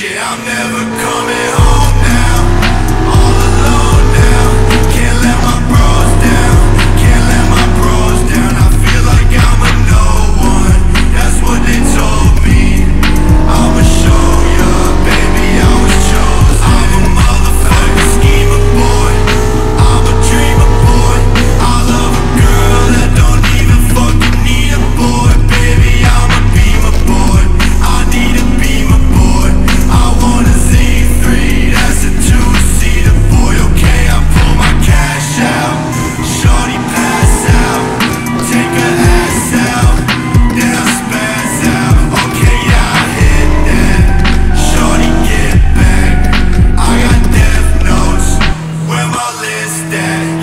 shit I'm never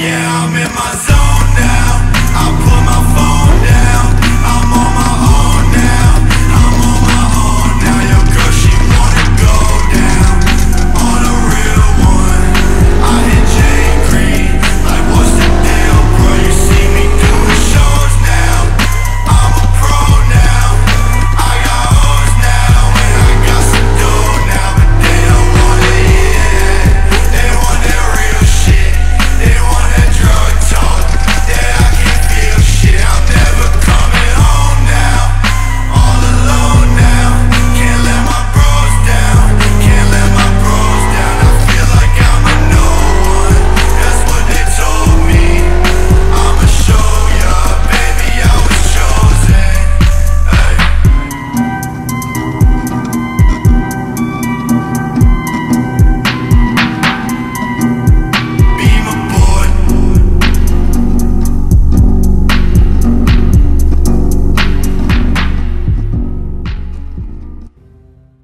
Yeah, I'm in my zone now. I put my phone.